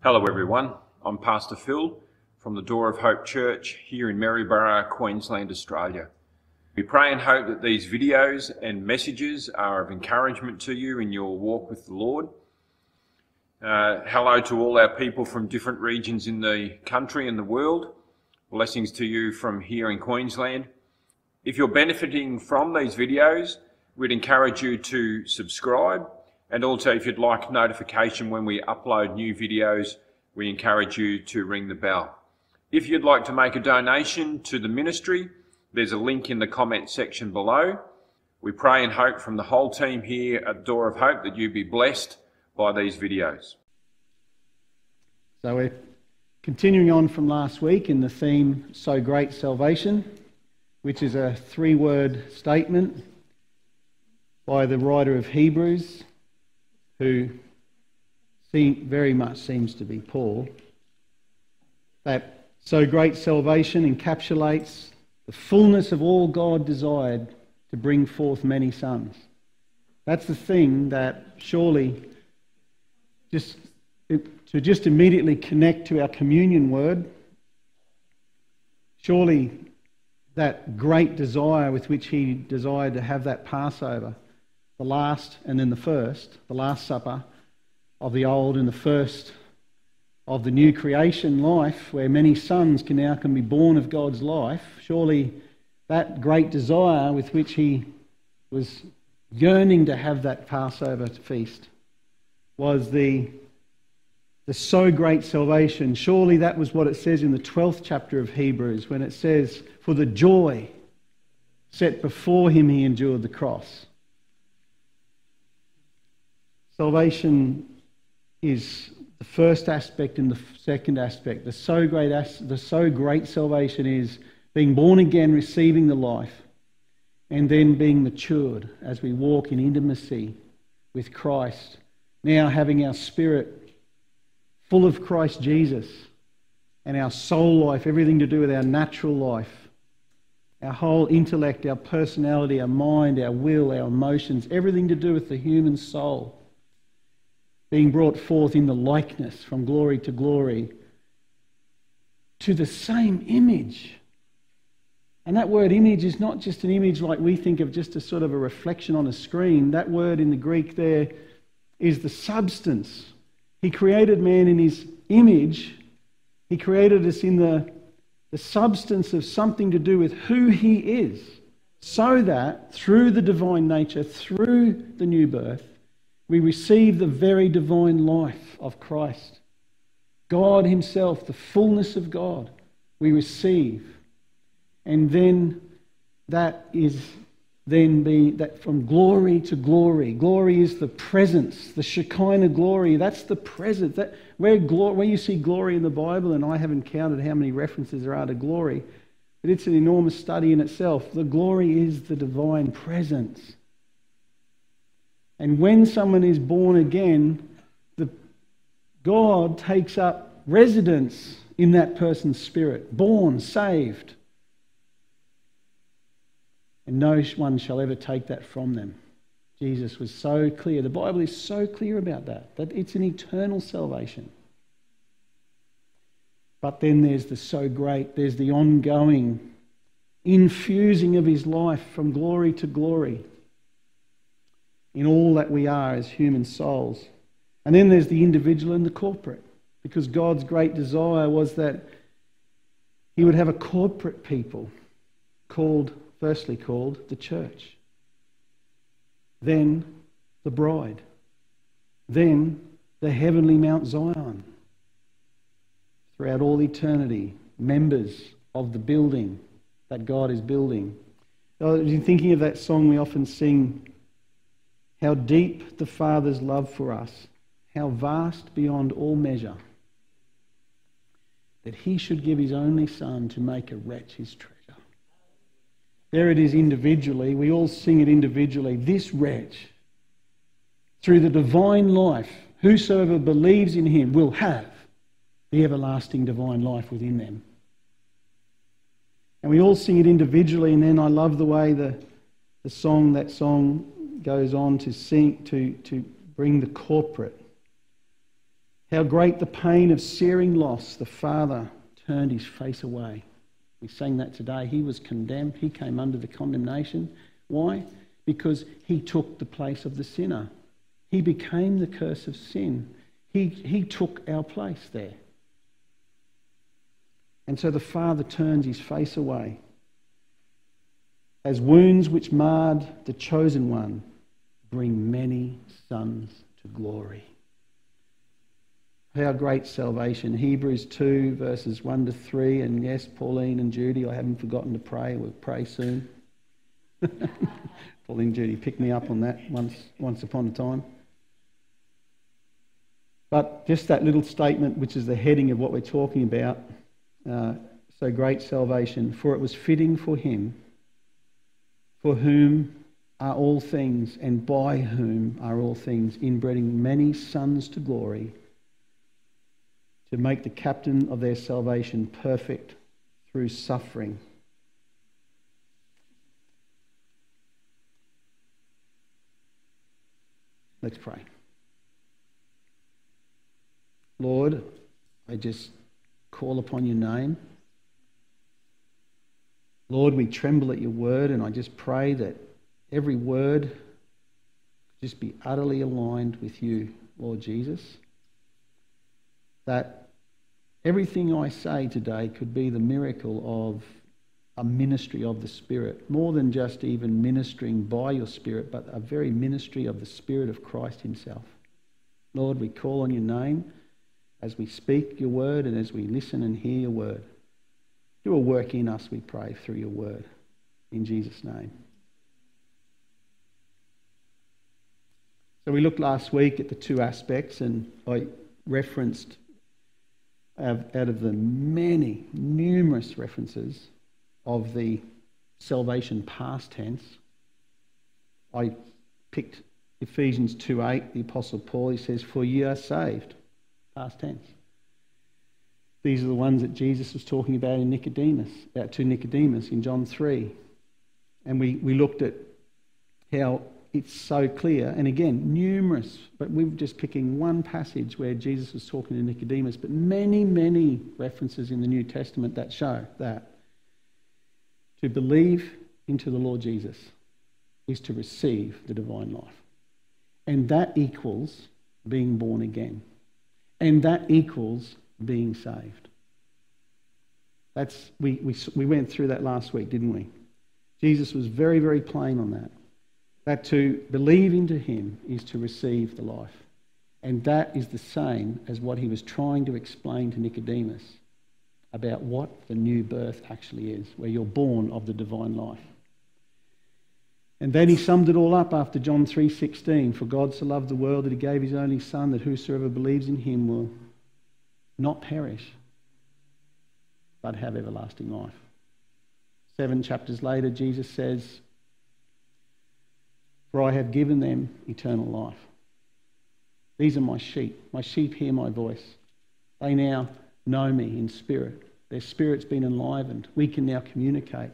Hello, everyone. I'm Pastor Phil from the Door of Hope Church here in Maryborough, Queensland, Australia. We pray and hope that these videos and messages are of encouragement to you in your walk with the Lord. Uh, hello to all our people from different regions in the country and the world. Blessings to you from here in Queensland. If you're benefiting from these videos, we'd encourage you to subscribe. And also, if you'd like notification when we upload new videos, we encourage you to ring the bell. If you'd like to make a donation to the ministry, there's a link in the comment section below. We pray and hope from the whole team here at Door of Hope that you be blessed by these videos. So we're continuing on from last week in the theme So Great Salvation, which is a three word statement by the writer of Hebrews, who very much seems to be Paul. That so great salvation encapsulates the fullness of all God desired to bring forth many sons. That's the thing that surely just to just immediately connect to our communion word, surely that great desire with which he desired to have that Passover, the last and then the first, the Last Supper of the old and the first of the new creation life, where many sons can now can be born of God's life, surely that great desire with which he was yearning to have that Passover feast was the the so great salvation. Surely that was what it says in the 12th chapter of Hebrews when it says, For the joy set before him, he endured the cross. Salvation is the first aspect and the second aspect. The so great, the so great salvation is being born again, receiving the life, and then being matured as we walk in intimacy with Christ. Now having our spirit full of Christ Jesus and our soul life, everything to do with our natural life, our whole intellect, our personality, our mind, our will, our emotions, everything to do with the human soul, being brought forth in the likeness from glory to glory to the same image. And that word image is not just an image like we think of just a sort of a reflection on a screen. That word in the Greek there is the substance he created man in his image. He created us in the, the substance of something to do with who he is, so that through the divine nature, through the new birth, we receive the very divine life of Christ. God Himself, the fullness of God, we receive. And then that is then be that from glory to glory. Glory is the presence, the Shekinah glory. That's the presence. That where, glory, where you see glory in the Bible, and I haven't counted how many references there are to glory, but it's an enormous study in itself. The glory is the divine presence. And when someone is born again, the, God takes up residence in that person's spirit, born, saved and no one shall ever take that from them. Jesus was so clear. The Bible is so clear about that, that it's an eternal salvation. But then there's the so great, there's the ongoing infusing of his life from glory to glory in all that we are as human souls. And then there's the individual and the corporate, because God's great desire was that he would have a corporate people called firstly called the church, then the bride, then the heavenly Mount Zion. Throughout all eternity, members of the building that God is building. In thinking of that song we often sing, how deep the Father's love for us, how vast beyond all measure, that he should give his only Son to make a wretch his treasure. There it is individually. We all sing it individually. This wretch, through the divine life, whosoever believes in him will have the everlasting divine life within them. And we all sing it individually, and then I love the way the, the song, that song goes on to sing, to, to bring the corporate. How great the pain of searing loss, the Father turned his face away. We sang that today. He was condemned, he came under the condemnation. Why? Because he took the place of the sinner. He became the curse of sin. He, he took our place there. And so the Father turns his face away. As wounds which marred the chosen one bring many sons to glory. How great salvation. Hebrews 2, verses 1 to 3. And yes, Pauline and Judy, I haven't forgotten to pray. We'll pray soon. Pauline Judy picked me up on that once, once upon a time. But just that little statement, which is the heading of what we're talking about, uh, so great salvation. For it was fitting for him, for whom are all things, and by whom are all things, inbreeding many sons to glory to make the captain of their salvation perfect through suffering. Let's pray. Lord, I just call upon your name. Lord, we tremble at your word, and I just pray that every word just be utterly aligned with you, Lord Jesus that everything I say today could be the miracle of a ministry of the Spirit, more than just even ministering by your Spirit, but a very ministry of the Spirit of Christ Himself. Lord, we call on your name as we speak your word and as we listen and hear your word. Do a work in us, we pray, through your word. In Jesus' name. So we looked last week at the two aspects, and I referenced out of the many, numerous references of the salvation past tense, I picked Ephesians 2.8, the Apostle Paul, he says, For ye are saved, past tense. These are the ones that Jesus was talking about in Nicodemus, about to Nicodemus in John 3. And we, we looked at how it's so clear. And again, numerous, but we're just picking one passage where Jesus was talking to Nicodemus, but many, many references in the New Testament that show that. To believe into the Lord Jesus is to receive the divine life. And that equals being born again. And that equals being saved. That's, we, we, we went through that last week, didn't we? Jesus was very, very plain on that. That to believe into him is to receive the life. And that is the same as what he was trying to explain to Nicodemus about what the new birth actually is, where you're born of the divine life. And then he summed it all up after John 3:16, for God so loved the world that he gave his only son that whosoever believes in him will not perish but have everlasting life. 7 chapters later Jesus says, for I have given them eternal life. These are my sheep. My sheep hear my voice. They now know me in spirit. Their spirit's been enlivened. We can now communicate.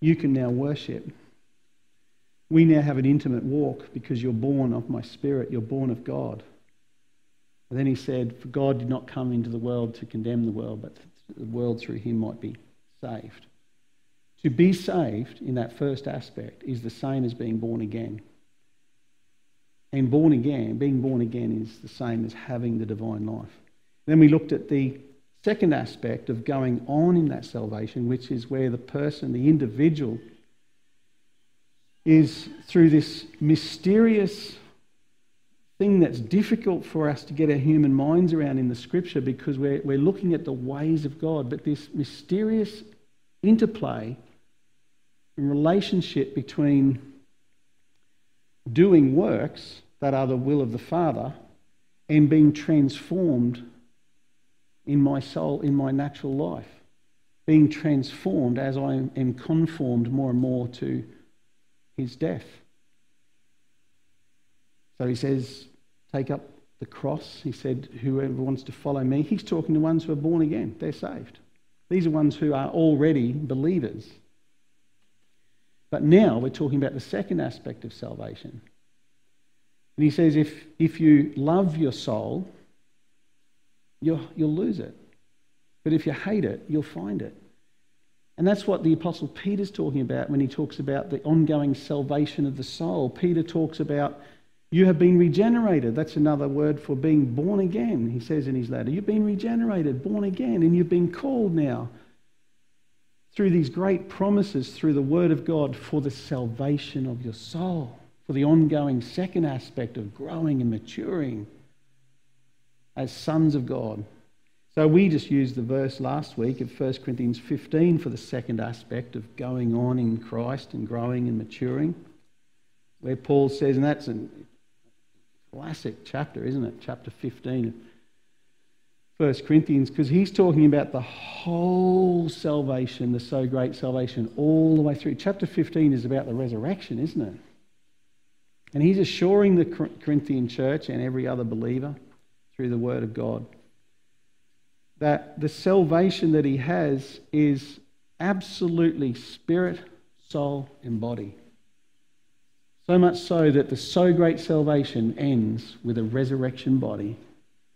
You can now worship. We now have an intimate walk because you're born of my spirit. You're born of God. And then he said, For God did not come into the world to condemn the world, but the world through him might be saved. To be saved in that first aspect is the same as being born again. And born again, being born again is the same as having the divine life. Then we looked at the second aspect of going on in that salvation, which is where the person, the individual, is through this mysterious thing that's difficult for us to get our human minds around in the scripture because we're, we're looking at the ways of God, but this mysterious interplay and relationship between doing works that are the will of the Father and being transformed in my soul, in my natural life. Being transformed as I am conformed more and more to his death. So he says, Take up the cross. He said, Whoever wants to follow me. He's talking to ones who are born again, they're saved. These are ones who are already believers. But now we're talking about the second aspect of salvation. And he says, if, if you love your soul, you'll, you'll lose it. But if you hate it, you'll find it. And that's what the Apostle Peter's talking about when he talks about the ongoing salvation of the soul. Peter talks about you have been regenerated. That's another word for being born again, he says in his letter. You've been regenerated, born again, and you've been called now through these great promises through the Word of God for the salvation of your soul, for the ongoing second aspect of growing and maturing as sons of God. So we just used the verse last week of 1 Corinthians 15 for the second aspect of going on in Christ and growing and maturing, where Paul says, and that's a classic chapter, isn't it? Chapter 15 of 1 Corinthians, because he's talking about the whole salvation, the so great salvation, all the way through. Chapter 15 is about the resurrection, isn't it? And he's assuring the Corinthian church and every other believer through the Word of God that the salvation that he has is absolutely spirit, soul, and body. So much so that the so great salvation ends with a resurrection body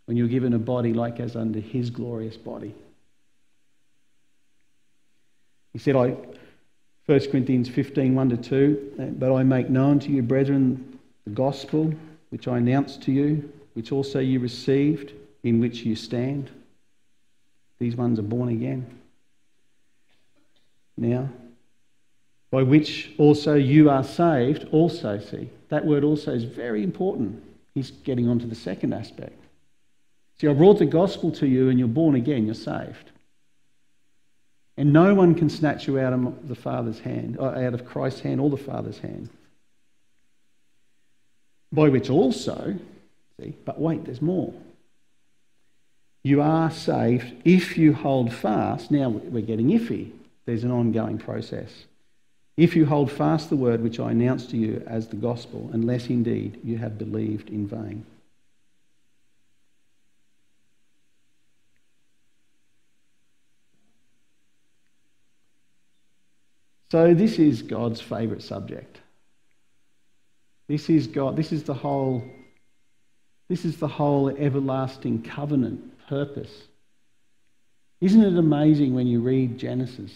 when you're given a body like as under his glorious body. He said, I, 1 Corinthians 15, 1 to 2, but I make known to you, brethren, the gospel which I announced to you, which also you received, in which you stand these ones are born again. Now, by which also you are saved, also, see, that word also is very important. He's getting on to the second aspect. See, I brought the gospel to you and you're born again, you're saved. And no one can snatch you out of the Father's hand, uh, out of Christ's hand or the Father's hand. By which also, see, but wait, there's more you are saved if you hold fast. Now we're getting iffy. There's an ongoing process. If you hold fast the word which I announced to you as the gospel, unless indeed you have believed in vain. So this is God's favourite subject. This is God. This is the whole. This is the whole everlasting covenant purpose. Isn't it amazing when you read Genesis,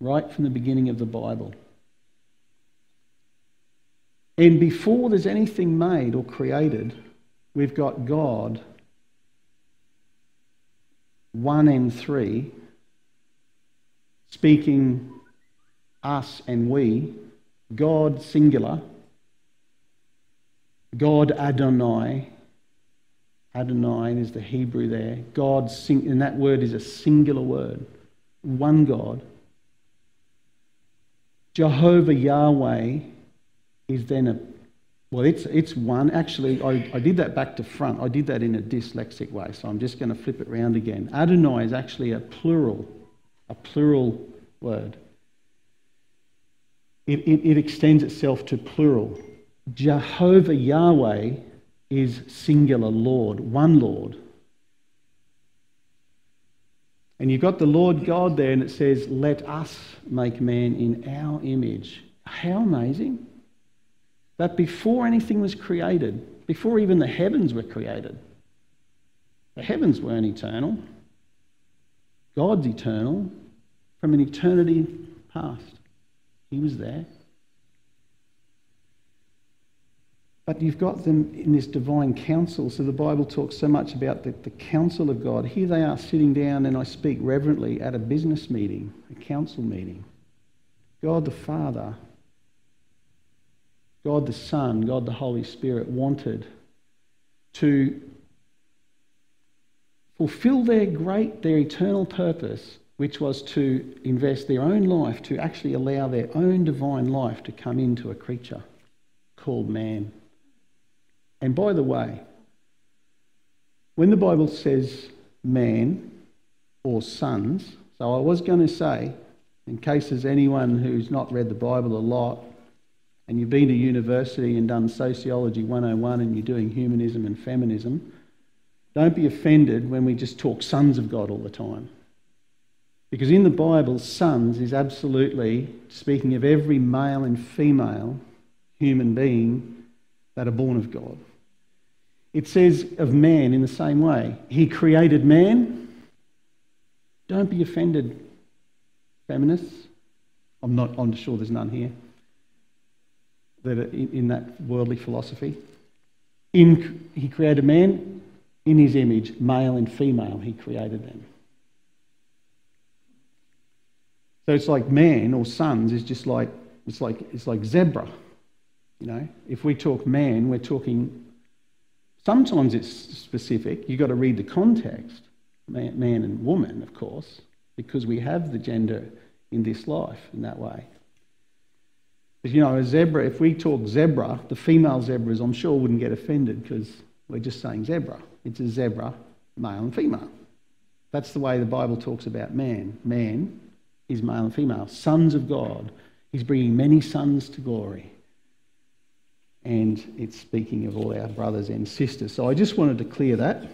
right from the beginning of the Bible? And before there's anything made or created, we've got God, 1 and 3, speaking us and we, God singular, God Adonai, Adonai is the Hebrew there. God, sing, and that word is a singular word. One God. Jehovah Yahweh is then a, well, it's, it's one. Actually, I, I did that back to front. I did that in a dyslexic way, so I'm just going to flip it round again. Adonai is actually a plural, a plural word. It, it, it extends itself to plural. Jehovah Yahweh is singular Lord, one Lord. And you've got the Lord God there, and it says, Let us make man in our image. How amazing! That before anything was created, before even the heavens were created, the heavens weren't eternal. God's eternal from an eternity past. He was there. But you've got them in this divine council. So the Bible talks so much about the, the council of God. Here they are sitting down, and I speak reverently at a business meeting, a council meeting. God the Father, God the Son, God the Holy Spirit wanted to fulfill their great, their eternal purpose, which was to invest their own life, to actually allow their own divine life to come into a creature called man. And by the way, when the Bible says man or sons, so I was going to say, in case there's anyone who's not read the Bible a lot, and you've been to university and done Sociology 101 and you're doing humanism and feminism, don't be offended when we just talk sons of God all the time. Because in the Bible, sons is absolutely speaking of every male and female human being that are born of God. It says of man in the same way. He created man. Don't be offended, feminists. I'm not. I'm sure there's none here that in, in that worldly philosophy. In, he created man in his image, male and female. He created them. So it's like man or sons is just like it's like it's like zebra. You know, if we talk man, we're talking. Sometimes it's specific. You've got to read the context, man and woman, of course, because we have the gender in this life in that way. You know, a zebra, if we talk zebra, the female zebras, I'm sure wouldn't get offended because we're just saying zebra. It's a zebra, male and female. That's the way the Bible talks about man. Man is male and female, sons of God. He's bringing many sons to glory. And it's speaking of all our brothers and sisters. So I just wanted to clear that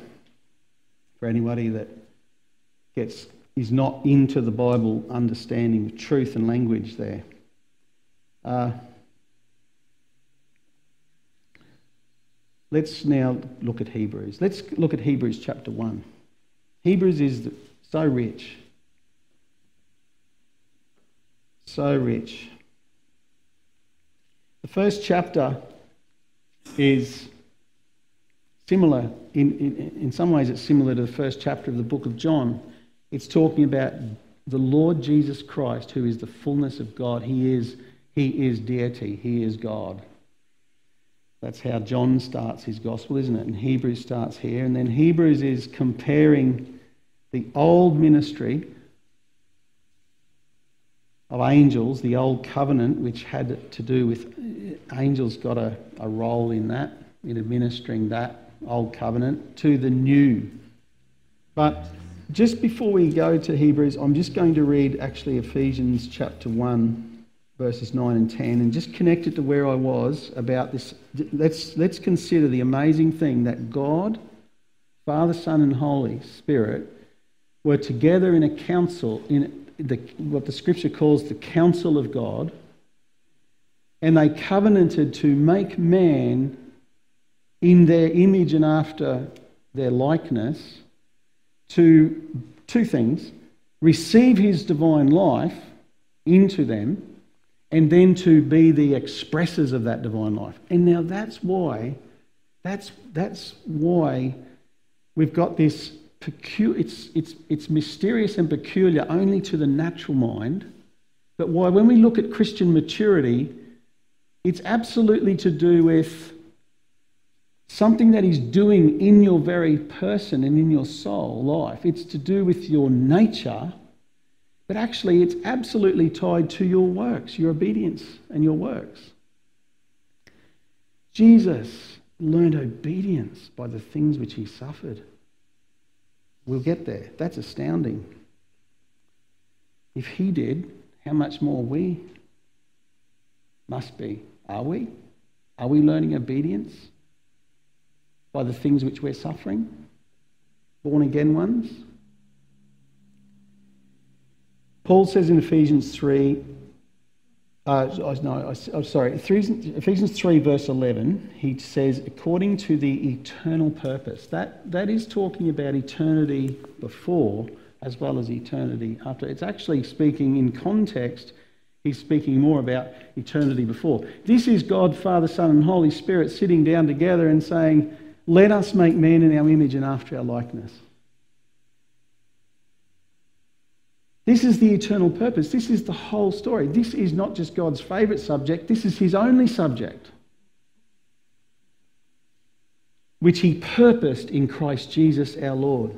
for anybody that gets is not into the Bible understanding the truth and language there. Uh, let's now look at Hebrews. Let's look at Hebrews chapter 1. Hebrews is so rich. So rich. The first chapter is similar, in, in, in some ways, it's similar to the first chapter of the book of John. It's talking about the Lord Jesus Christ, who is the fullness of God. He is, he is deity, He is God. That's how John starts his gospel, isn't it? And Hebrews starts here. And then Hebrews is comparing the old ministry of angels, the old covenant, which had to do with uh, angels, got a, a role in that, in administering that old covenant, to the new. But just before we go to Hebrews, I'm just going to read actually Ephesians chapter 1, verses 9 and 10, and just connect it to where I was about this. Let's, let's consider the amazing thing that God, Father, Son, and Holy Spirit were together in a council, in the, what the scripture calls the council of God, and they covenanted to make man in their image and after their likeness to two things receive his divine life into them and then to be the expressors of that divine life. And now that's why that's that's why we've got this peculiar, it's, it's, it's mysterious and peculiar only to the natural mind. But why, when we look at Christian maturity, it's absolutely to do with something that He's doing in your very person and in your soul life. It's to do with your nature, but actually, it's absolutely tied to your works, your obedience, and your works. Jesus learned obedience by the things which He suffered. We'll get there. That's astounding. If he did, how much more we must be? Are we? Are we learning obedience by the things which we're suffering? Born again ones? Paul says in Ephesians 3 uh, no, I'm sorry. Ephesians 3, verse 11, he says, according to the eternal purpose. That, that is talking about eternity before as well as eternity after. It's actually speaking in context, he's speaking more about eternity before. This is God, Father, Son, and Holy Spirit sitting down together and saying, Let us make man in our image and after our likeness. This is the eternal purpose. This is the whole story. This is not just God's favourite subject, this is his only subject, which he purposed in Christ Jesus our Lord.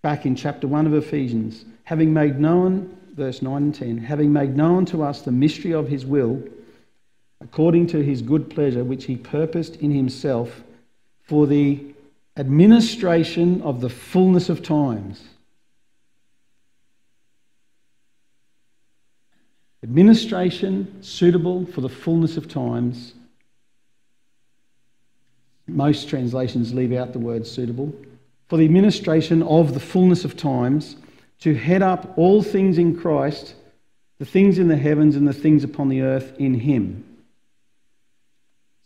Back in chapter 1 of Ephesians, having made known, verse 9 and 10, having made known to us the mystery of his will, according to his good pleasure, which he purposed in himself for the administration of the fullness of times. Administration suitable for the fullness of times. Most translations leave out the word suitable. For the administration of the fullness of times, to head up all things in Christ, the things in the heavens and the things upon the earth in Him.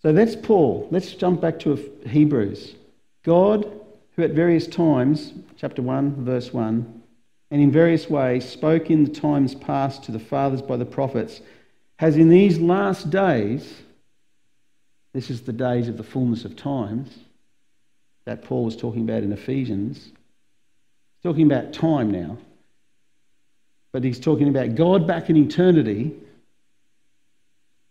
So that's Paul. Let's jump back to Hebrews. God, who at various times, chapter 1, verse 1, and in various ways spoke in the times past to the fathers by the prophets, has in these last days, this is the days of the fullness of times that Paul was talking about in Ephesians, talking about time now, but he's talking about God back in eternity,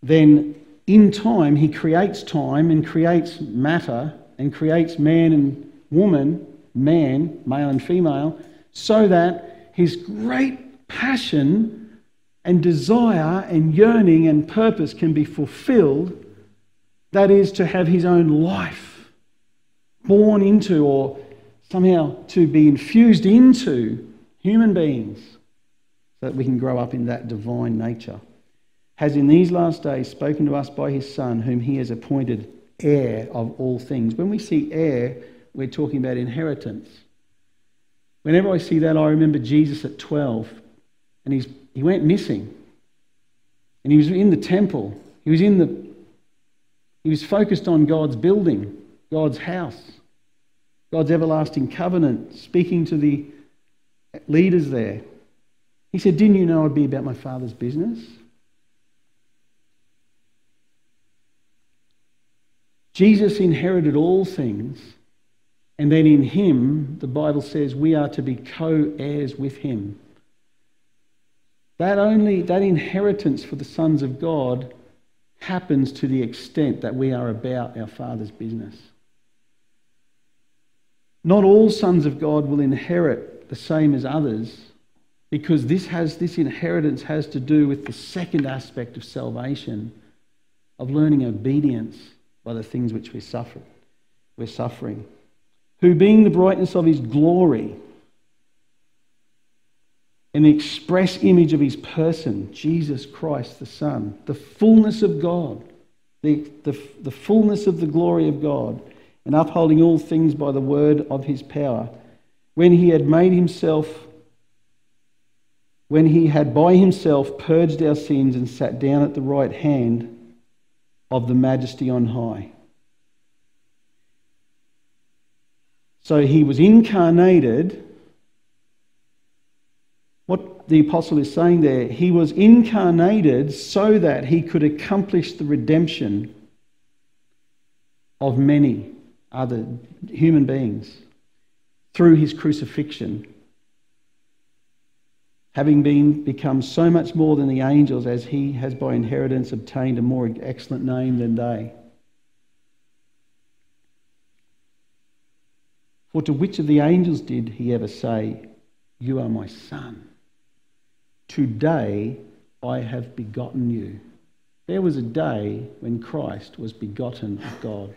then in time, he creates time and creates matter and creates man and woman, man, male and female, so that his great passion and desire and yearning and purpose can be fulfilled. That is to have his own life born into or somehow to be infused into human beings so that we can grow up in that divine nature has in these last days spoken to us by his Son, whom he has appointed heir of all things. When we see heir, we're talking about inheritance. Whenever I see that, I remember Jesus at 12, and he's, he went missing. And he was in the temple. He was in the he was focused on God's building, God's house, God's everlasting covenant, speaking to the leaders there. He said, Didn't you know I'd be about my father's business? Jesus inherited all things, and then in him, the Bible says we are to be co heirs with him. That only, that inheritance for the sons of God happens to the extent that we are about our Father's business. Not all sons of God will inherit the same as others because this, has, this inheritance has to do with the second aspect of salvation, of learning obedience by the things which we suffer, we're suffering. Who, being the brightness of his glory and the express image of his person, Jesus Christ the Son, the fullness of God, the, the, the fullness of the glory of God, and upholding all things by the word of his power, when he had made himself when he had by himself purged our sins and sat down at the right hand of the majesty on high. So he was incarnated. What the apostle is saying there, he was incarnated so that he could accomplish the redemption of many other human beings through his crucifixion having been become so much more than the angels as he has by inheritance obtained a more excellent name than they. For to which of the angels did he ever say, You are my son? Today I have begotten you. There was a day when Christ was begotten of God.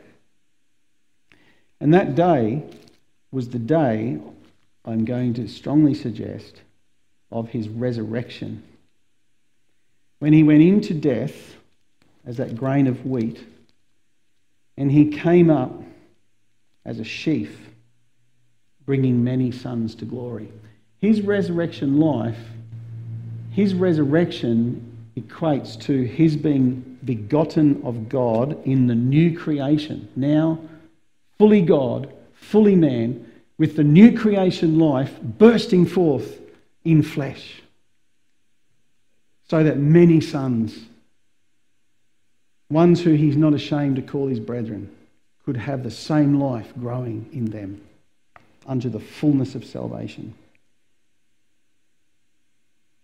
And that day was the day, I'm going to strongly suggest, of his resurrection. When he went into death as that grain of wheat, and he came up as a sheaf, bringing many sons to glory. His resurrection life, his resurrection equates to his being begotten of God in the new creation. Now, fully God, fully man, with the new creation life bursting forth in flesh, so that many sons, ones who he's not ashamed to call his brethren, could have the same life growing in them unto the fullness of salvation.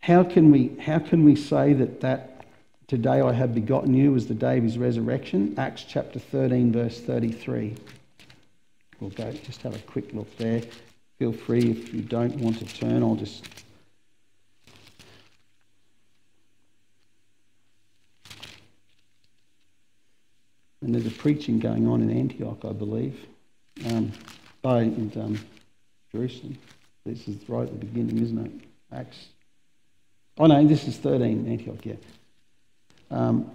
How can we, how can we say that, that today I have begotten you was the day of his resurrection? Acts chapter 13, verse 33. We'll go just have a quick look there. Feel free if you don't want to turn, I'll just and there's a preaching going on in Antioch, I believe, um, by in, um, Jerusalem. This is right at the beginning, isn't it? Acts. Oh no, this is 13, Antioch, yeah. Um,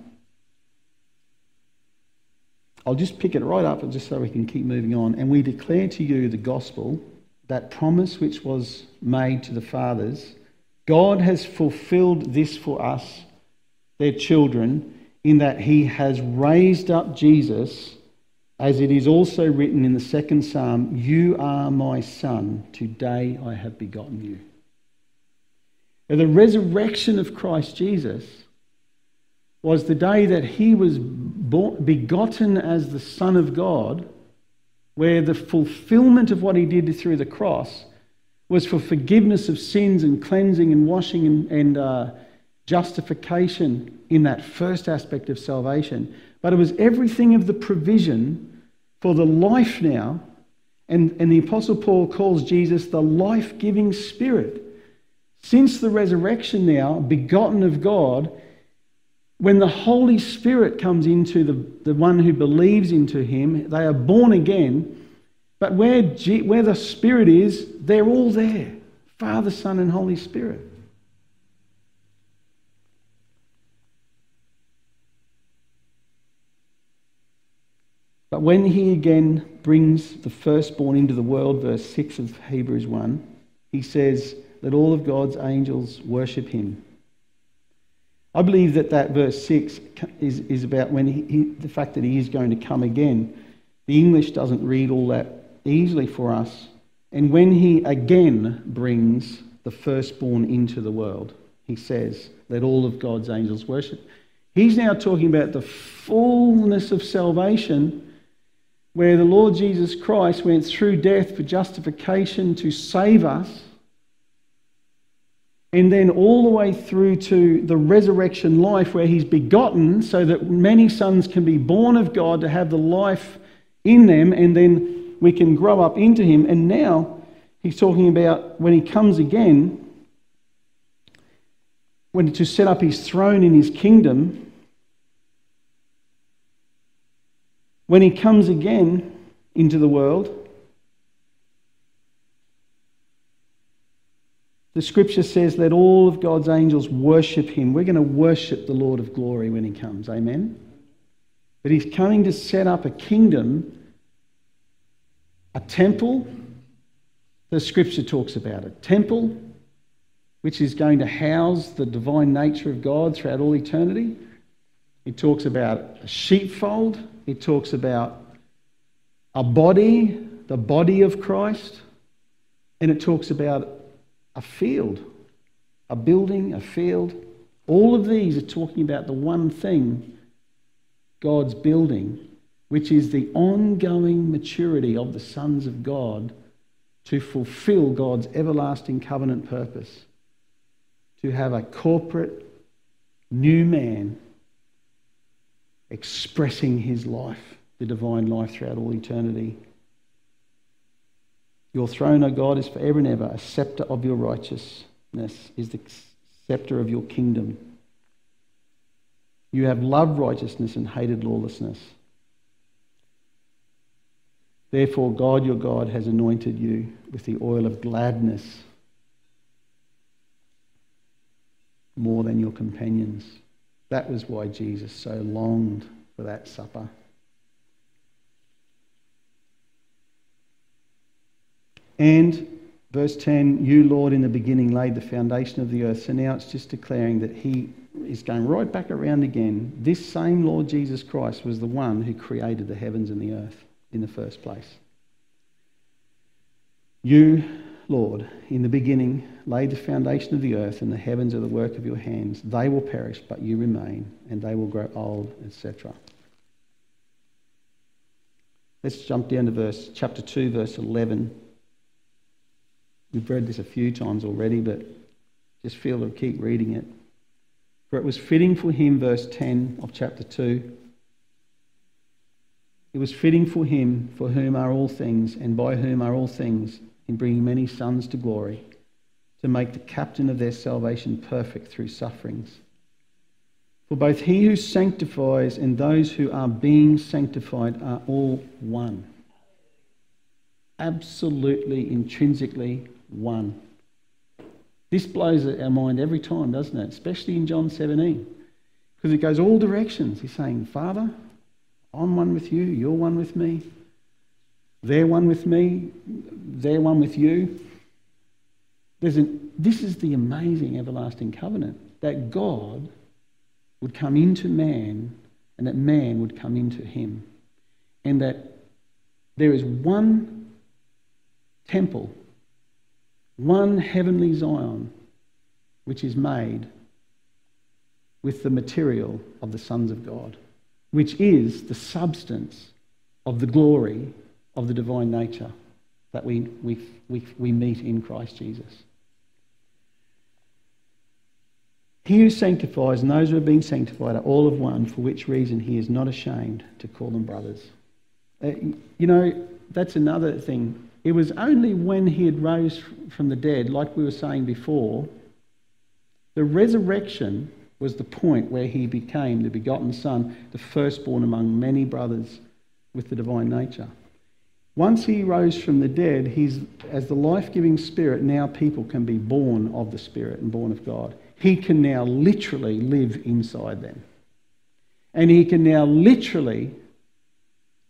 I'll just pick it right up just so we can keep moving on. And we declare to you the gospel, that promise which was made to the fathers. God has fulfilled this for us, their children, in that he has raised up Jesus, as it is also written in the second psalm, You are my son, today I have begotten you. Now, the resurrection of Christ Jesus was the day that he was begotten as the Son of God, where the fulfillment of what he did through the cross was for forgiveness of sins and cleansing and washing and, and uh, justification in that first aspect of salvation. But it was everything of the provision for the life now. And, and the Apostle Paul calls Jesus the life giving Spirit. Since the resurrection now, begotten of God, when the Holy Spirit comes into the, the one who believes into him, they are born again. But where, where the Spirit is, they're all there Father, Son, and Holy Spirit. But when he again brings the firstborn into the world, verse 6 of Hebrews 1, he says, Let all of God's angels worship him. I believe that that verse 6 is, is about when he, he, the fact that he is going to come again. The English doesn't read all that easily for us. And when he again brings the firstborn into the world, he says, Let all of God's angels worship. He's now talking about the fullness of salvation, where the Lord Jesus Christ went through death for justification to save us and then all the way through to the resurrection life where he's begotten so that many sons can be born of God to have the life in them and then we can grow up into him. And now he's talking about when he comes again, when to set up his throne in his kingdom, when he comes again into the world, The scripture says, Let all of God's angels worship him. We're going to worship the Lord of glory when he comes. Amen? But he's coming to set up a kingdom, a temple. The scripture talks about a Temple, which is going to house the divine nature of God throughout all eternity. It talks about a sheepfold. It talks about a body, the body of Christ. And it talks about a field, a building, a field. All of these are talking about the one thing God's building, which is the ongoing maturity of the sons of God to fulfill God's everlasting covenant purpose, to have a corporate new man expressing his life, the divine life throughout all eternity. Your throne, O God, is forever and ever. A scepter of your righteousness is the scepter of your kingdom. You have loved righteousness and hated lawlessness. Therefore, God your God has anointed you with the oil of gladness more than your companions. That was why Jesus so longed for that supper. And verse 10 You, Lord, in the beginning laid the foundation of the earth. So now it's just declaring that He is going right back around again. This same Lord Jesus Christ was the one who created the heavens and the earth in the first place. You, Lord, in the beginning laid the foundation of the earth, and the heavens are the work of your hands. They will perish, but you remain, and they will grow old, etc. Let's jump down to verse chapter 2, verse 11. We've read this a few times already, but just feel to keep reading it. For it was fitting for him, verse 10 of chapter 2. It was fitting for him, for whom are all things, and by whom are all things, in bringing many sons to glory, to make the captain of their salvation perfect through sufferings. For both he who sanctifies and those who are being sanctified are all one. Absolutely, intrinsically one. This blows our mind every time, doesn't it? Especially in John 17. Because it goes all directions. He's saying, Father, I'm one with you, you're one with me, they're one with me, they're one with you. An, this is the amazing everlasting covenant that God would come into man and that man would come into him. And that there is one temple, one heavenly Zion, which is made with the material of the sons of God, which is the substance of the glory of the divine nature that we, we, we, we meet in Christ Jesus. He who sanctifies and those who are being sanctified are all of one, for which reason he is not ashamed to call them brothers. Uh, you know, that's another thing. It was only when he had rose from the dead, like we were saying before, the resurrection was the point where he became the begotten Son, the firstborn among many brothers with the divine nature. Once he rose from the dead, he's, as the life giving Spirit, now people can be born of the Spirit and born of God. He can now literally live inside them. And he can now literally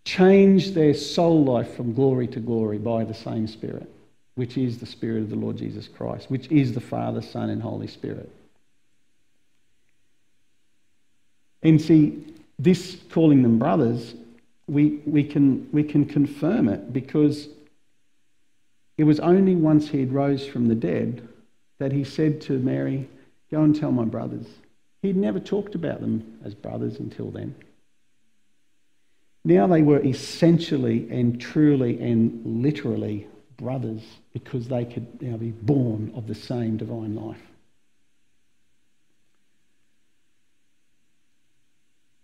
change their soul life from glory to glory by the same Spirit, which is the Spirit of the Lord Jesus Christ, which is the Father, Son, and Holy Spirit. And see, this calling them brothers we, we, can, we can confirm it because it was only once he had rose from the dead that he said to Mary, Go and tell my brothers. He'd never talked about them as brothers until then. Now they were essentially and truly and literally brothers because they could now be born of the same divine life.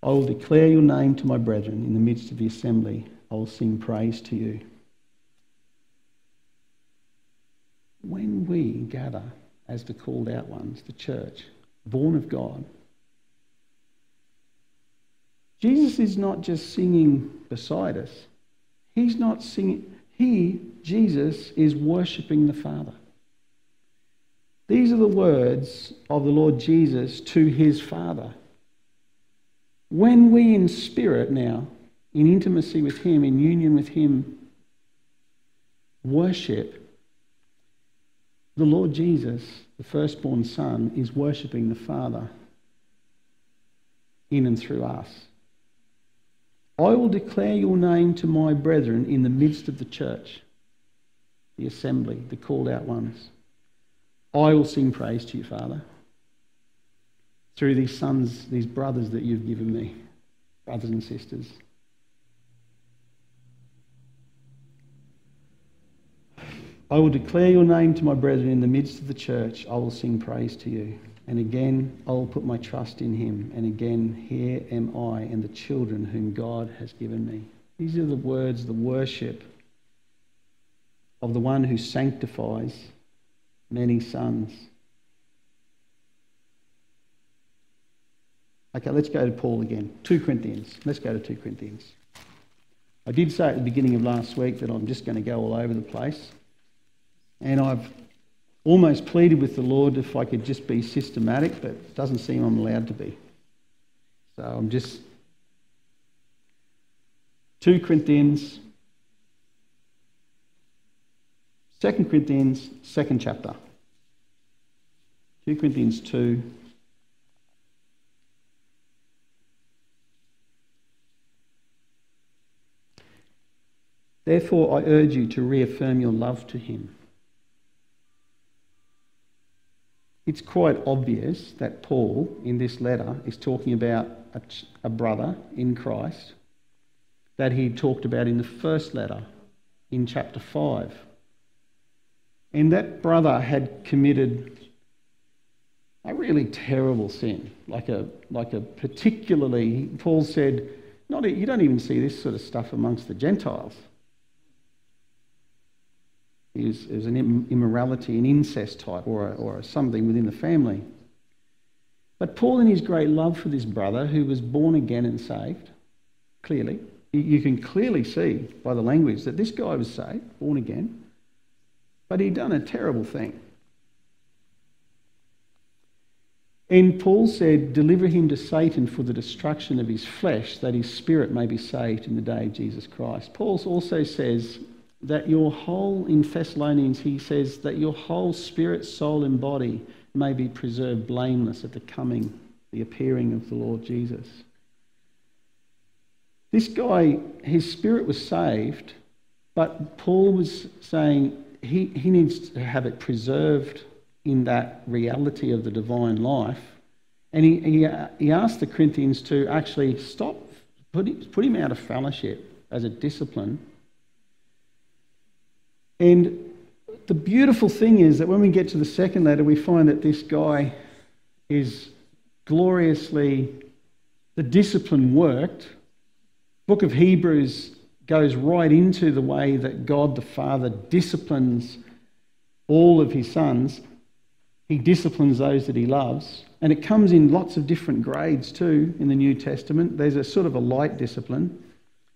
I will declare your name to my brethren in the midst of the assembly. I will sing praise to you. When we gather as the called out ones, the church, born of God, Jesus is not just singing beside us. He's not singing, he, Jesus, is worshipping the Father. These are the words of the Lord Jesus to his Father. When we in spirit now, in intimacy with Him, in union with Him, worship, the Lord Jesus, the firstborn Son, is worshipping the Father in and through us. I will declare your name to my brethren in the midst of the church, the assembly, the called out ones. I will sing praise to you, Father through these sons, these brothers that you've given me, brothers and sisters. I will declare your name to my brethren in the midst of the church. I will sing praise to you. And again, I will put my trust in him. And again, here am I and the children whom God has given me. These are the words, the worship of the one who sanctifies many sons. Okay, let's go to Paul again. 2 Corinthians. Let's go to 2 Corinthians. I did say at the beginning of last week that I'm just going to go all over the place. And I've almost pleaded with the Lord if I could just be systematic, but it doesn't seem I'm allowed to be. So I'm just. 2 Corinthians, 2 Corinthians, second chapter. 2 Corinthians 2, Therefore, I urge you to reaffirm your love to him. It's quite obvious that Paul, in this letter, is talking about a, a brother in Christ that he talked about in the first letter, in chapter 5. And that brother had committed a really terrible sin, like a, like a particularly, Paul said, not, you don't even see this sort of stuff amongst the Gentiles is, is an immorality, an incest type, or, a, or something within the family. But Paul, in his great love for this brother who was born again and saved, clearly, you can clearly see by the language that this guy was saved, born again, but he'd done a terrible thing. And Paul said, Deliver him to Satan for the destruction of his flesh, that his spirit may be saved in the day of Jesus Christ. Paul also says that your whole, in Thessalonians, he says, that your whole spirit, soul, and body may be preserved blameless at the coming the appearing of the Lord Jesus. This guy, his spirit was saved, but Paul was saying he, he needs to have it preserved in that reality of the divine life. And he, he, he asked the Corinthians to actually stop, put him, put him out of fellowship as a discipline. And the beautiful thing is that when we get to the second letter, we find that this guy is gloriously, the discipline worked. Book of Hebrews goes right into the way that God the Father disciplines all of his sons. He disciplines those that he loves. And it comes in lots of different grades too in the New Testament. There's a sort of a light discipline,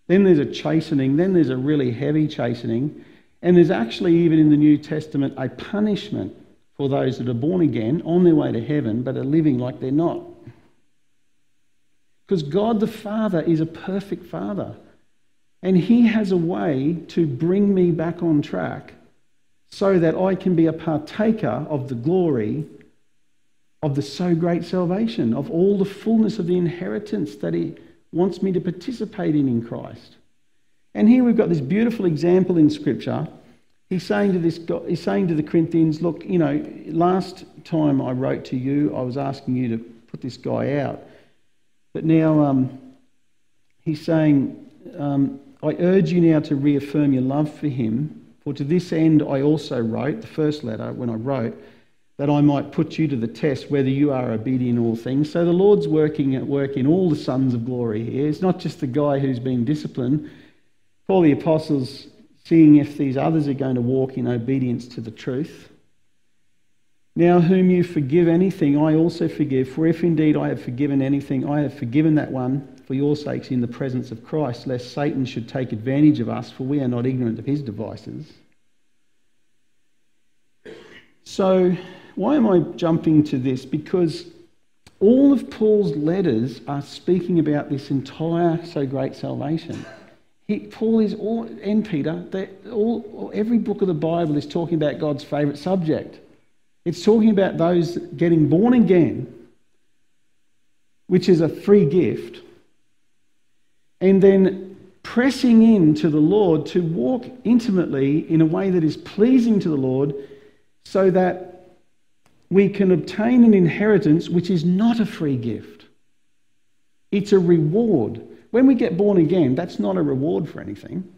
then there's a chastening, then there's a really heavy chastening, and there's actually even in the New Testament a punishment for those that are born again on their way to heaven but are living like they're not. Because God the Father is a perfect Father. And He has a way to bring me back on track so that I can be a partaker of the glory of the so great salvation, of all the fullness of the inheritance that He wants me to participate in in Christ. And here we've got this beautiful example in Scripture. He's saying to this, he's saying to the Corinthians, look, you know, last time I wrote to you, I was asking you to put this guy out, but now um, he's saying, um, I urge you now to reaffirm your love for him. For to this end I also wrote, the first letter when I wrote, that I might put you to the test whether you are obedient in all things. So the Lord's working at work in all the sons of glory here. It's not just the guy who's being disciplined. Paul the Apostle's seeing if these others are going to walk in obedience to the truth. Now, whom you forgive anything, I also forgive. For if indeed I have forgiven anything, I have forgiven that one for your sakes in the presence of Christ, lest Satan should take advantage of us, for we are not ignorant of his devices. So, why am I jumping to this? Because all of Paul's letters are speaking about this entire so great salvation. He, Paul is all, and Peter, all, every book of the Bible is talking about God's favourite subject. It's talking about those getting born again, which is a free gift, and then pressing in to the Lord to walk intimately in a way that is pleasing to the Lord so that we can obtain an inheritance which is not a free gift. It's a reward. When we get born again, that's not a reward for anything.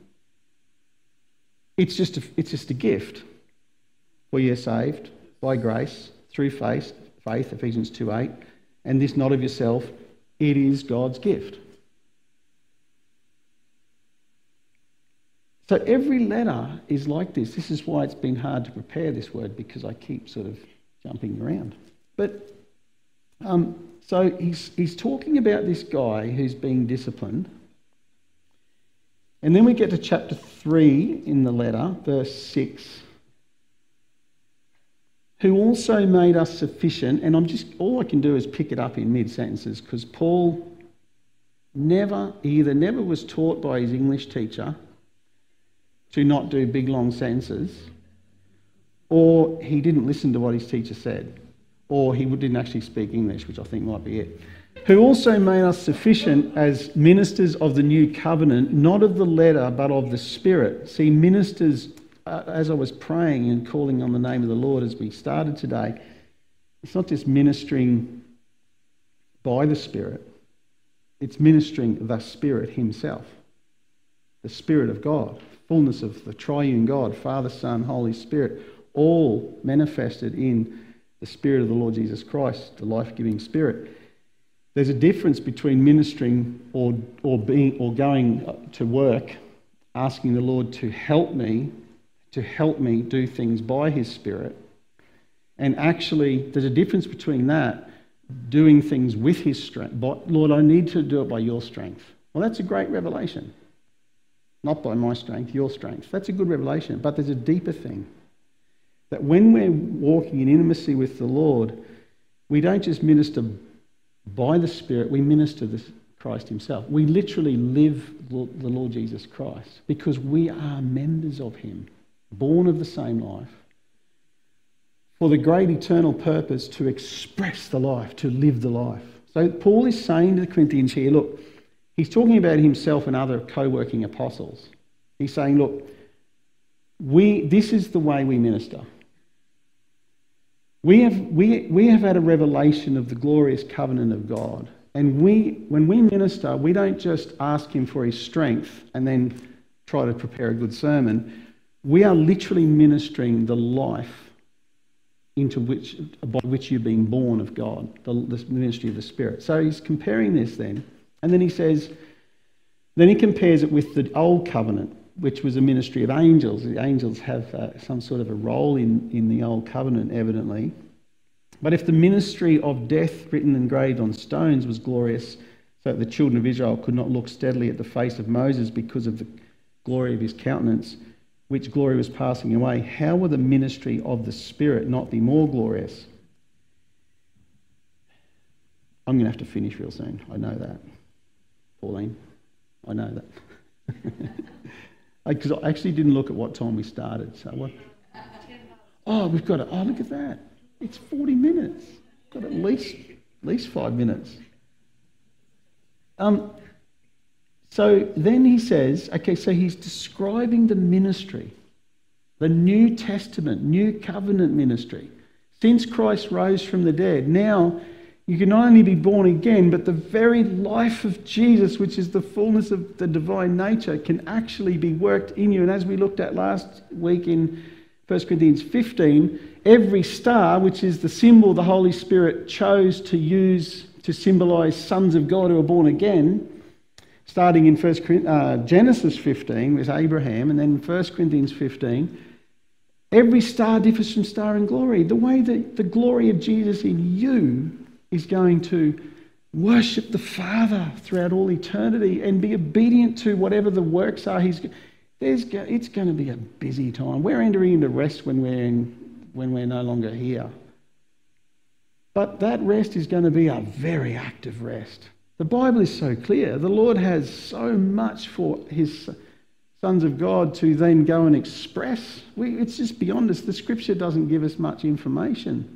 It's just a, it's just a gift. We are saved by grace through faith, faith Ephesians 2 8, and this not of yourself, it is God's gift. So every letter is like this. This is why it's been hard to prepare this word because I keep sort of jumping around. But um, so he's, he's talking about this guy who's being disciplined. And then we get to chapter 3 in the letter, verse 6. Who also made us sufficient, and I'm just all I can do is pick it up in mid sentences because Paul never, either never was taught by his English teacher to not do big long sentences, or he didn't listen to what his teacher said, or he didn't actually speak English, which I think might be it. Who also made us sufficient as ministers of the new covenant, not of the letter, but of the Spirit. See, ministers, uh, as I was praying and calling on the name of the Lord as we started today, it's not just ministering by the Spirit, it's ministering the Spirit Himself, the Spirit of God fullness of the triune God, Father, Son, Holy Spirit, all manifested in the Spirit of the Lord Jesus Christ, the life giving Spirit. There's a difference between ministering or, or, being, or going to work, asking the Lord to help me, to help me do things by His Spirit. And actually, there's a difference between that, doing things with His strength. But, Lord, I need to do it by your strength. Well, that's a great revelation. Not by my strength, your strength. That's a good revelation. But there's a deeper thing that when we're walking in intimacy with the Lord, we don't just minister by the Spirit, we minister the Christ Himself. We literally live the Lord Jesus Christ because we are members of Him, born of the same life, for the great eternal purpose to express the life, to live the life. So Paul is saying to the Corinthians here, look, he's talking about himself and other co-working apostles. He's saying, look, we, this is the way we minister. We have, we, we have had a revelation of the glorious covenant of God. And we, when we minister, we don't just ask Him for His strength and then try to prepare a good sermon. We are literally ministering the life into which, by which you've been born of God, the, the ministry of the Spirit. So he's comparing this then. And then he says, then he compares it with the old covenant, which was a ministry of angels. The angels have uh, some sort of a role in, in the old covenant, evidently. But if the ministry of death written and engraved on stones was glorious, so that the children of Israel could not look steadily at the face of Moses because of the glory of his countenance, which glory was passing away, how will the ministry of the Spirit not be more glorious? I'm going to have to finish real soon. I know that. Pauline, I know that. Because I actually didn't look at what time we started. So what? Oh, we've got it. Oh, look at that. It's 40 minutes. Got at least at least five minutes. Um, so then he says, okay, so he's describing the ministry, the New Testament, New Covenant ministry. Since Christ rose from the dead, now you can not only be born again, but the very life of Jesus, which is the fullness of the divine nature, can actually be worked in you. And as we looked at last week in 1 Corinthians 15, every star, which is the symbol the Holy Spirit chose to use to symbolize sons of God who are born again, starting in First uh, Genesis 15 with Abraham, and then 1 Corinthians 15, every star differs from star in glory. The way that the glory of Jesus in you is going to worship the Father throughout all eternity and be obedient to whatever the works are. He's, there's, it's going to be a busy time. We're entering into rest when we're, in, when we're no longer here. But that rest is going to be a very active rest. The Bible is so clear. The Lord has so much for his sons of God to then go and express. We, it's just beyond us. The scripture doesn't give us much information.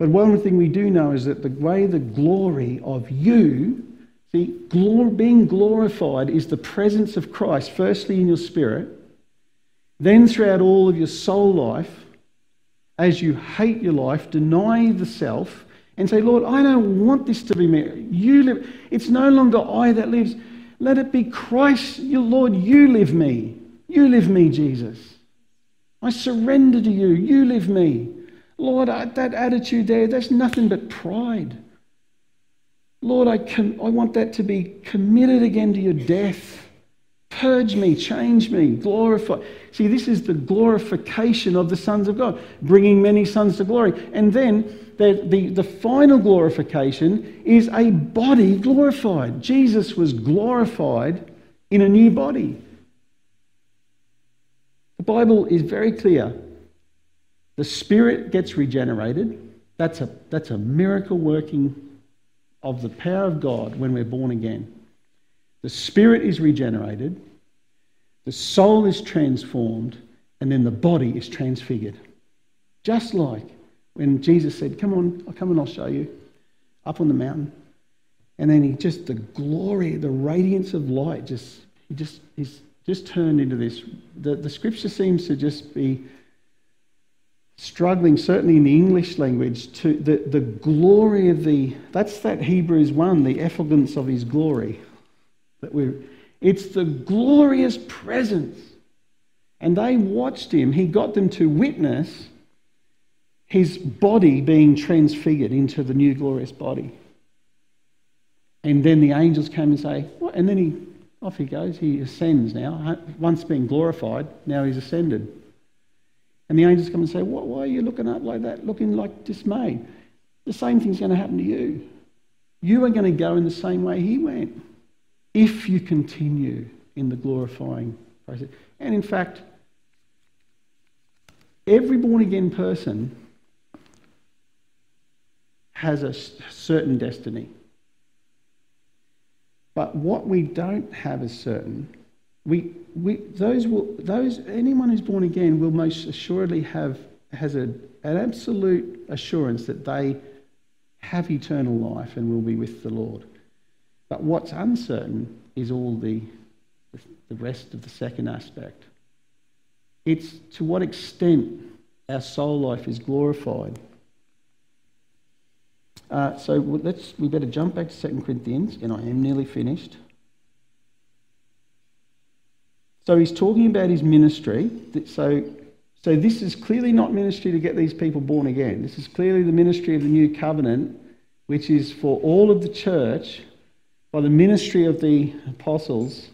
But one thing we do know is that the way the glory of you, see, being glorified is the presence of Christ, firstly in your spirit, then throughout all of your soul life, as you hate your life, deny the self, and say, Lord, I don't want this to be me. You live. It's no longer I that lives. Let it be Christ, your Lord, you live me. You live me, Jesus. I surrender to you. You live me. Lord, I, that attitude there, that's nothing but pride. Lord, I, can, I want that to be committed again to your death. Purge me, change me, glorify. See, this is the glorification of the sons of God, bringing many sons to glory. And then the, the, the final glorification is a body glorified. Jesus was glorified in a new body. The Bible is very clear. The spirit gets regenerated. That's a, that's a miracle working of the power of God when we're born again. The spirit is regenerated, the soul is transformed, and then the body is transfigured. Just like when Jesus said, Come on, I'll come and I'll show you, up on the mountain. And then he just, the glory, the radiance of light, just, he just, he's just turned into this. The, the scripture seems to just be struggling, certainly in the English language, to the, the glory of the, that's that Hebrews 1, the effulgence of his glory. That we're, it's the glorious presence. And they watched him. He got them to witness his body being transfigured into the new glorious body. And then the angels came and say, what? And then he, off he goes. He ascends now. Once being glorified, now he's ascended. And the angels come and say, what, why are you looking up like that, looking like dismayed? The same thing's going to happen to you. You are going to go in the same way he went if you continue in the glorifying process. And in fact, every born again person has a certain destiny. But what we don't have is certain. We, we, those will, those, anyone who's born again will most assuredly have has a, an absolute assurance that they have eternal life and will be with the Lord. But what's uncertain is all the, the rest of the second aspect. It's to what extent our soul life is glorified. Uh, so let's, we better jump back to 2 Corinthians, and I am nearly finished. So he's talking about his ministry. So, so this is clearly not ministry to get these people born again. This is clearly the ministry of the new covenant, which is for all of the church by the ministry of the apostles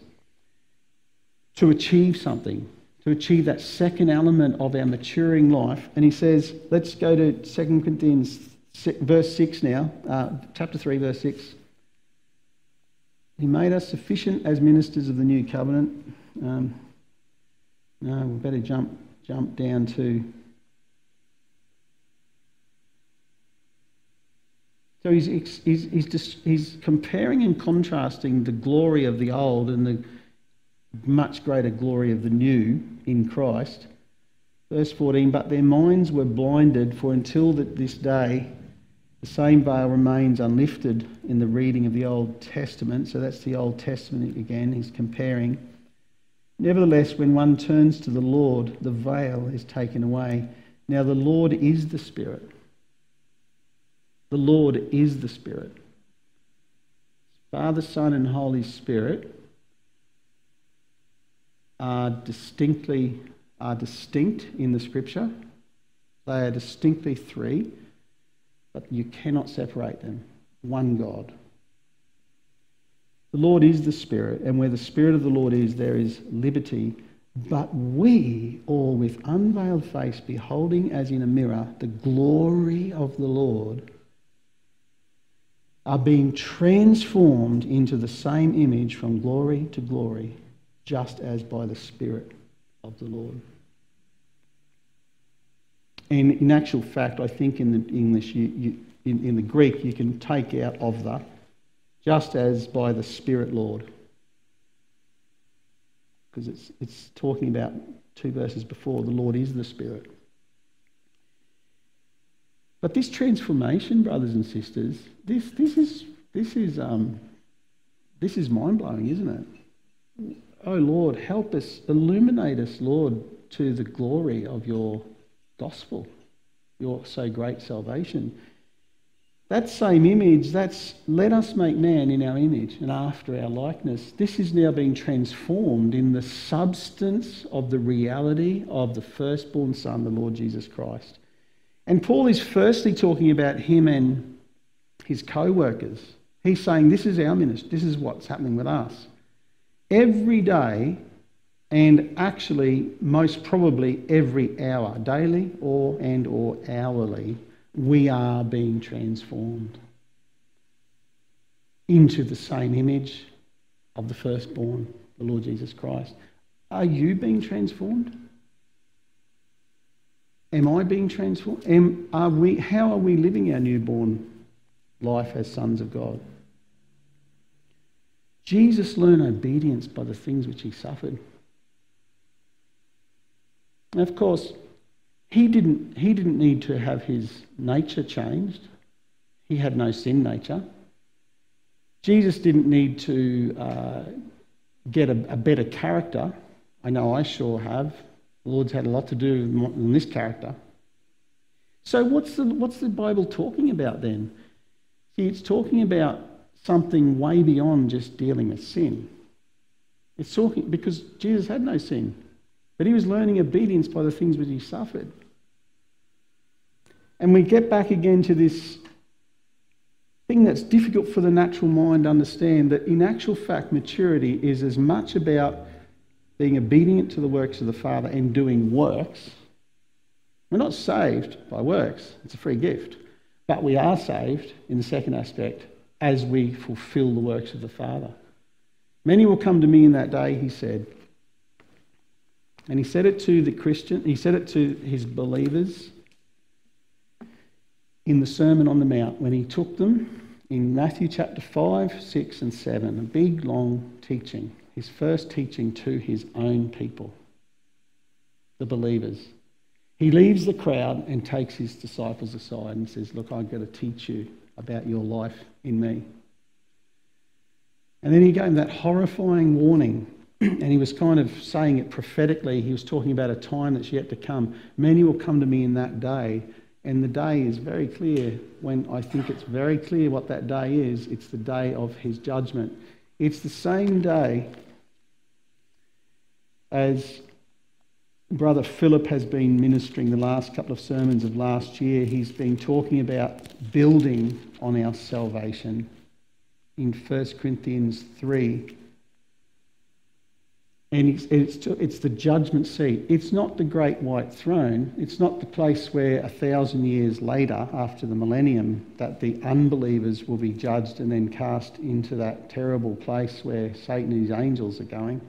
to achieve something, to achieve that second element of our maturing life. And he says, let's go to 2 Corinthians verse 6 now, uh, chapter 3, verse 6. He made us sufficient as ministers of the new covenant. Um, no, we better jump, jump down to. So he's, he's, he's, he's comparing and contrasting the glory of the old and the much greater glory of the new in Christ. Verse 14, but their minds were blinded, for until this day the same veil remains unlifted in the reading of the Old Testament. So that's the Old Testament again, he's comparing. Nevertheless, when one turns to the Lord, the veil is taken away. Now, the Lord is the Spirit. The Lord is the Spirit. Father, Son, and Holy Spirit are distinctly are distinct in the Scripture. They are distinctly three but you cannot separate them. One God. The Lord is the Spirit, and where the Spirit of the Lord is, there is liberty. But we, all with unveiled face, beholding as in a mirror the glory of the Lord, are being transformed into the same image from glory to glory, just as by the Spirit of the Lord. And in actual fact, I think in the English, you, you, in, in the Greek, you can take out of the, just as by the Spirit Lord. Because it's, it's talking about two verses before, the Lord is the Spirit. But this transformation, brothers and sisters, this, this is, this is, um, this is mind blowing, isn't it? Oh Lord, help us, illuminate us, Lord, to the glory of your gospel, your so great salvation. That same image, that's let us make man in our image and after our likeness. This is now being transformed in the substance of the reality of the firstborn Son, the Lord Jesus Christ. And Paul is firstly talking about him and his co workers. He's saying, This is our ministry, this is what's happening with us. Every day, and actually most probably every hour daily or and or hourly we are being transformed into the same image of the firstborn the lord jesus christ. Are you being transformed? Am i being transformed? Am, are we, how are we living our newborn life as sons of god? Jesus learned obedience by the things which he suffered. Of course, he didn't, he didn't need to have his nature changed. He had no sin nature. Jesus didn't need to uh, get a, a, better character. I know I sure have. The Lord's had a lot to do in this character. So, what's the, what's the Bible talking about then? See, it's talking about something way beyond just dealing with sin. It's talking because Jesus had no sin. But he was learning obedience by the things which he suffered. And we get back again to this thing that's difficult for the natural mind to understand that in actual fact, maturity is as much about being obedient to the works of the Father and doing works. We're not saved by works, it's a free gift. But we are saved in the second aspect as we fulfill the works of the Father. Many will come to me in that day, he said, and he said it to the Christian, he said it to his believers in the Sermon on the Mount when he took them in Matthew chapter 5, 6, and 7. A big, long teaching. His first teaching to his own people, the believers. He leaves the crowd and takes his disciples aside and says, Look, I've got to teach you about your life in me. And then he gave them that horrifying warning, and he was kind of saying it prophetically. He was talking about a time that's yet to come. Many will come to me in that day, and the day is very clear when I think it's very clear what that day is. It's the day of his judgment. It's the same day as Brother Phillip has been ministering the last couple of sermons of last year. He's been talking about building on our salvation in 1 Corinthians 3. And it's, it's, it's, the judgment seat. It's not the great white throne. It's not the place where a thousand years later, after the millennium, that the unbelievers will be judged and then cast into that terrible place where Satan and his angels are going.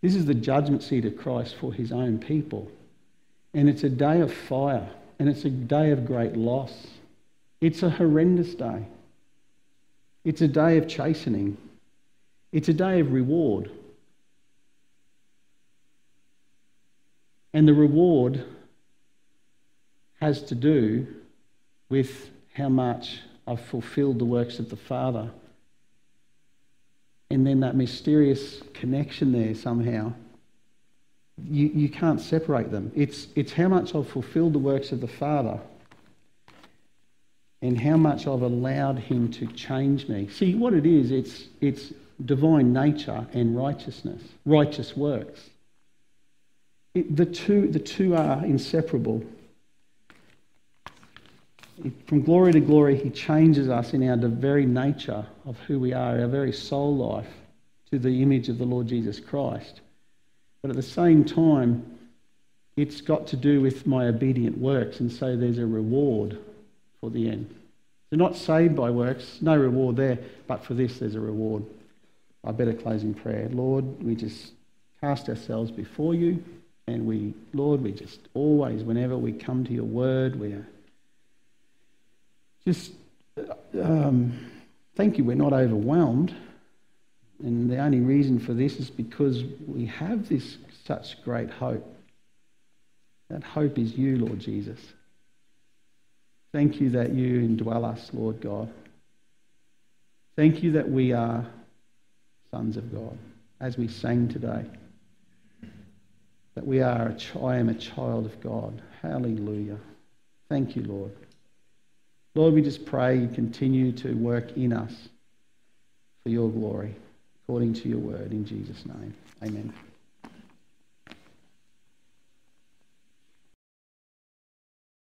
This is the judgment seat of Christ for his own people. And it's a day of fire, and it's a day of great loss. It's a horrendous day. It's a day of chastening. It's a day of reward. And the reward has to do with how much I've fulfilled the works of the Father. And then that mysterious connection there somehow. You, you can't separate them. It's, it's how much I've fulfilled the works of the Father and how much I've allowed him to change me. See, what it is, it's, it's divine nature and righteousness, righteous works. It, the, two, the two are inseparable. From glory to glory, he changes us in our very nature of who we are, our very soul life, to the image of the Lord Jesus Christ. But at the same time, it's got to do with my obedient works, and so there's a reward for the end. They're not saved by works, no reward there, but for this there's a reward. I better close in prayer. Lord, we just cast ourselves before you, and we, Lord, we just always, whenever we come to your word, we are just um, thank you, we're not overwhelmed. And the only reason for this is because we have this such great hope. That hope is you, Lord Jesus. Thank you that you indwell us, Lord God. Thank you that we are sons of God, as we sang today. That we are, a, I am a child of God. Hallelujah. Thank you, Lord. Lord, we just pray you continue to work in us for your glory, according to your word, in Jesus' name. Amen.